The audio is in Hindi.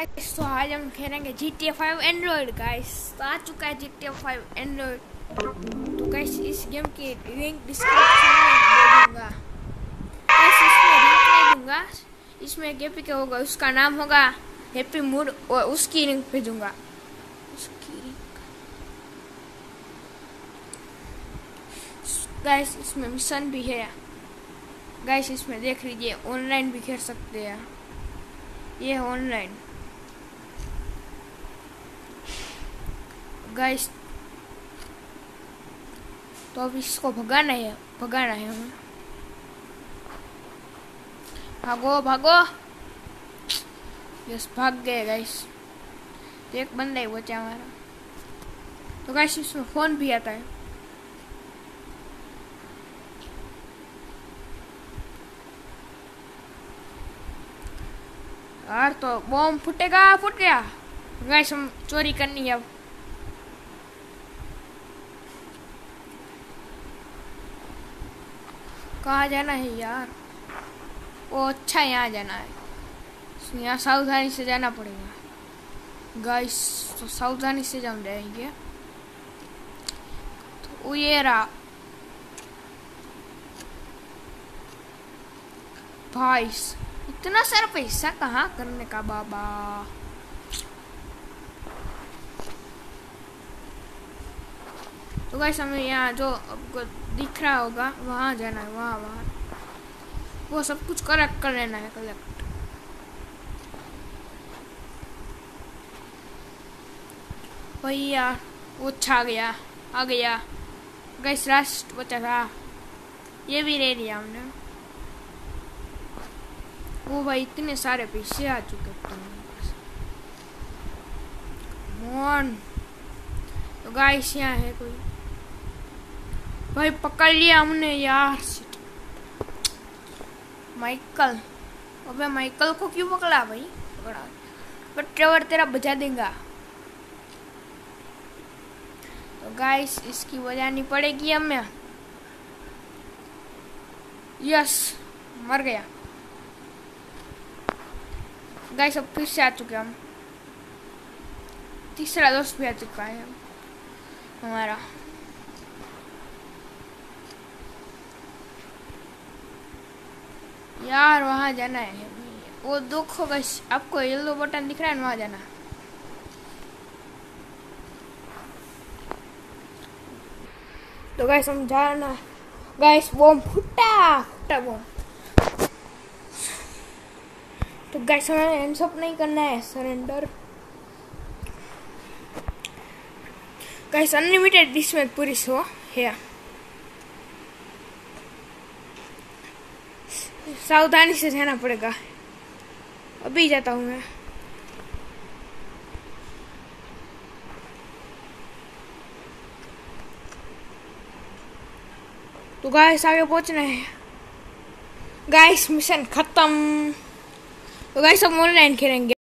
गाइस तो आज हम खेलेंगे टी फाइव एंड्रॉयड गाइस तो आ चुका है टी फाइव एंड्रॉयड तो गाइस इस गेम की लिंक डिस्क्रिप्शन में दे दूँगा. गाइस इसमें लिंक नहीं दूँगा. इसमें गेपी के होगा, उसका नाम होगा हैप्पी मूड और उसकी लिंक भेजूँगा उसकी लिंक गाइस इसमें मिशन भी है. गाइस इसमें देख लीजिए ऑनलाइन भी खेल सकते हैं. ये ऑनलाइन गाइस तो अब इसको भगाना है भगाना है हमें। भागो भागो। यस, भाग गए गाइस तो एक बंदा ही बचा हमारा। तो गाइस इसमें फ़ोन भी आता है। यार तो बॉम्ब फूटेगा, फूट गया। गाइस हम चोरी करनी है अब। कहाँ जाना है यार? वो अच्छा यहाँ जाना है। यहाँ सावधानी से जाना पड़ेगा। गाइस तो सावधानी से जम जाएँगे? तो ये रहा। भाई, इतना सारा पैसा कहाँ करने का बाबा? तो गाइस हमें यहाँ जो आपको दिख रहा होगा, वहाँ जाना है, वहाँ वहाँ। वो सब कुछ कलेक्ट कर लेना है कलेक्ट भैया वो छा गया, आ गया। गैस लास्ट बचा था। ये भी ले लिया हमने। वो भाई, इतने सारे पैसे आ चुके मोहन तो गाइस यहाँ है कोई। भाई, पकड़ लिया हमने यार। माइकल अबे माइकल को क्यों पकड़ा भाई? पकड़ा। पर ट्रेवर तेरा बचा देगा। तो गाइस इसकी बजानी पड़ेगी हमें। यस मर गया। गाइस अब फिर से आ चुके हम। तीसरा दोस्त भी आ चुका है हमारा। यार, वहाँ जाना है। वो दुख होगा, आपको येलो बटन दिख रहा है वहाँ जाना। तो गैस हम जाना गैस बम फुटा फुटा बम तो गैस हमें हैंड्सअप नहीं करना है सरेंडर गैस अनलिमिटेड इसमें पूरी सो है सावधानी से रहना पड़ेगा। अभी जाता हूँ मैं। तो गाइस आगे पहुँचना है। गाइस मिशन खत्म। तो गाइस हम ऑनलाइन खेलेंगे।